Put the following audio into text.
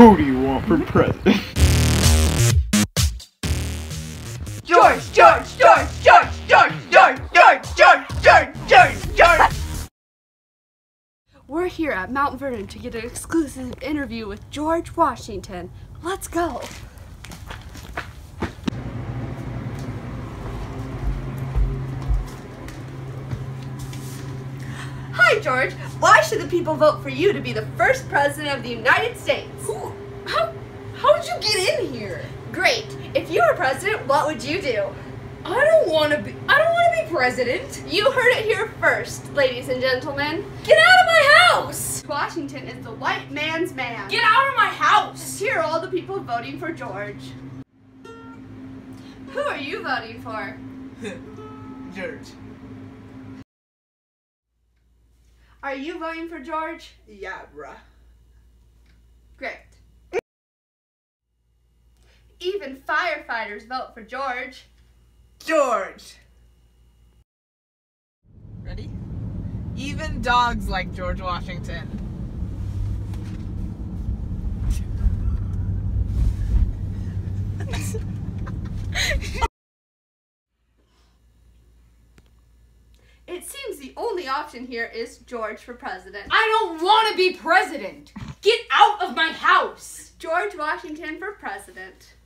Who do you want for president? George, George, George, George, George, George, George, George, George, George, George. We're here at Mount Vernon to get an exclusive interview with George Washington. Let's go. Hi, George. Why should the people vote for you to be the first president of the United States? Who? How? How did you get in here? Great. If you were president, what would you do? I don't want to be. I don't want to be president. You heard it here first, ladies and gentlemen. Get out of my house! Washington is the white man's man. Get out of my house! Here are all the people voting for George. Who are you voting for? George. Are you voting for George? Yeah, bruh. Great. Even firefighters vote for George. George. Ready? Even dogs like George Washington. It seems the only option here is George for president. I don't want to be president. Get out of my house! George Washington for president.